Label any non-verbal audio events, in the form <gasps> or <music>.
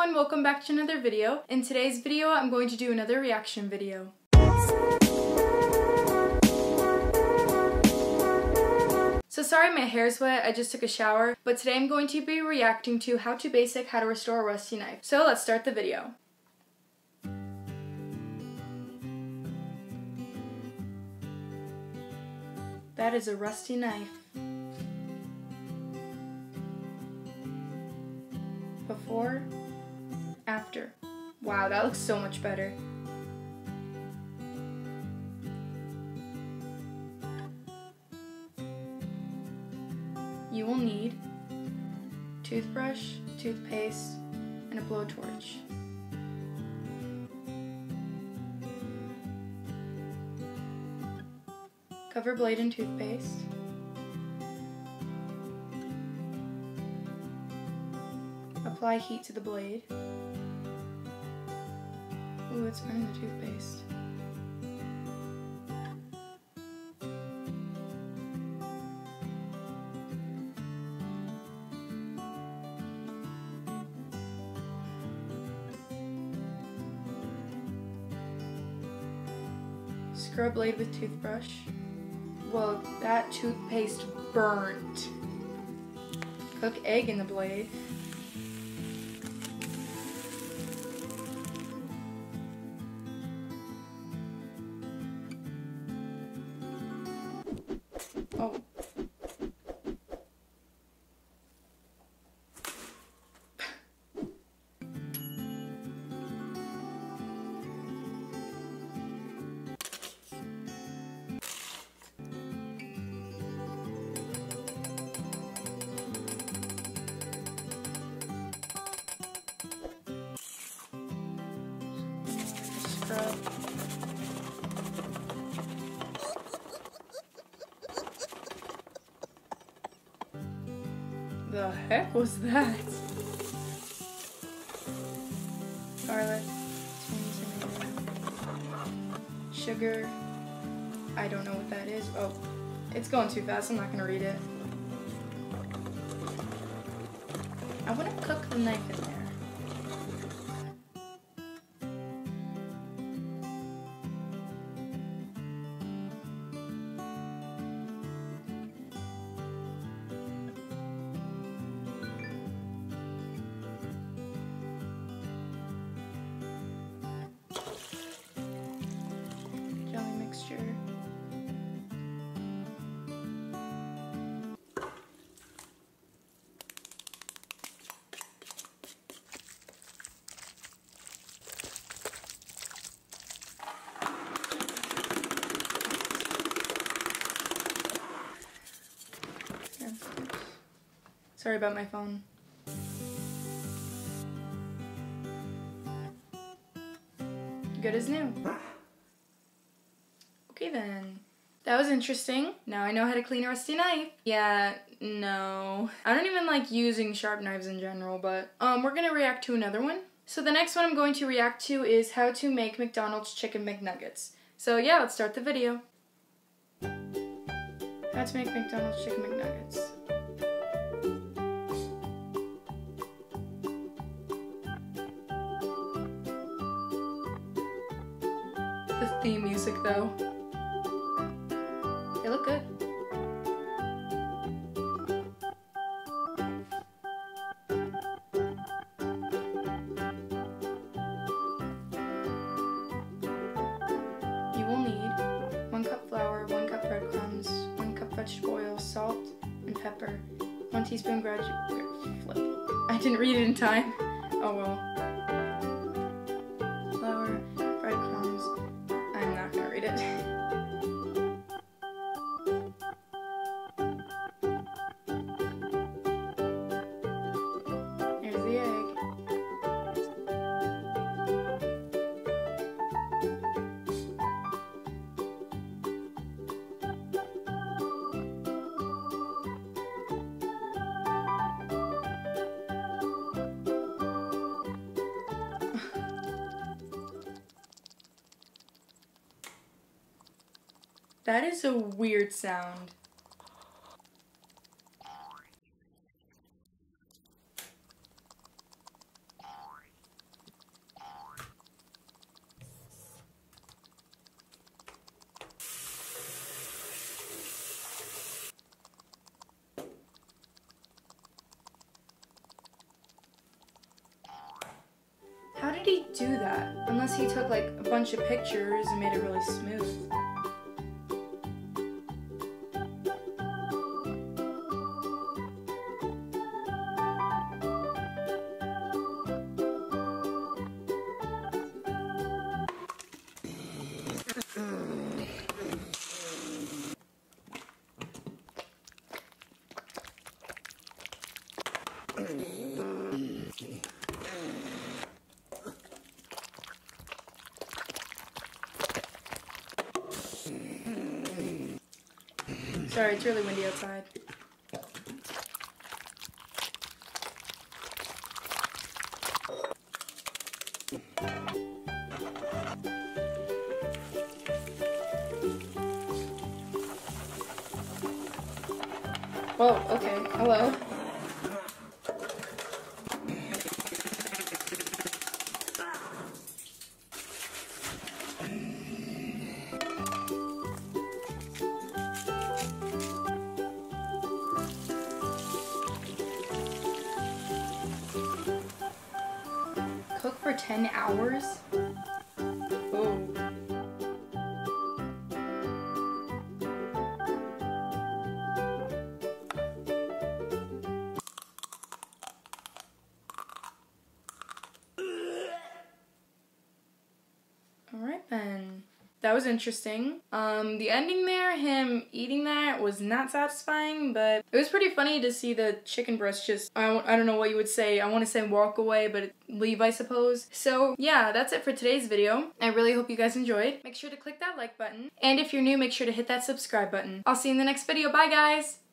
everyone, welcome back to another video. In today's video, I'm going to do another reaction video. So sorry my hair's wet, I just took a shower, but today I'm going to be reacting to HowToBasic How to Restore a Rusty Knife. So let's start the video. That is a rusty knife. Before, after. Wow, that looks so much better. You will need toothbrush, toothpaste, and a blowtorch. Cover blade in toothpaste. Apply heat to the blade. Ooh, it's burning the toothpaste. Scrub blade with toothbrush. Well, that toothpaste burnt. Cook egg in the blade. Oh. What the heck was that? Garlic, sugar. I don't know what that is. Oh, it's going too fast. I'm not gonna read it. I want to cook the knife in there. Sorry about my phone. Good as new. <gasps> Okay then. That was interesting. Now I know how to clean a rusty knife. Yeah, no. I don't even like using sharp knives in general, but um, we're gonna react to another one. So the next one I'm going to react to is how to make McDonald's Chicken McNuggets. So yeah, let's start the video. How to make McDonald's Chicken McNuggets. The theme music though. They look good. You will need one cup flour, one cup breadcrumbs, one cup vegetable oil, salt, and pepper, one teaspoon grad flip. I didn't read it in time. Oh well. That is a weird sound. How did he do that? Unless he took like a bunch of pictures and made it really smooth. Sorry, it's really windy outside. Oh, okay. Hello. 10 hours? Oh. Alright then. That was interesting. Um, the ending there, him eating that, was not satisfying, but it was pretty funny to see the chicken breast just, I, I don't know what you would say, I want to say walk away, but leave, I suppose. So, yeah, that's it for today's video. I really hope you guys enjoyed. Make sure to click that like button, and if you're new, make sure to hit that subscribe button. I'll see you in the next video. Bye, guys!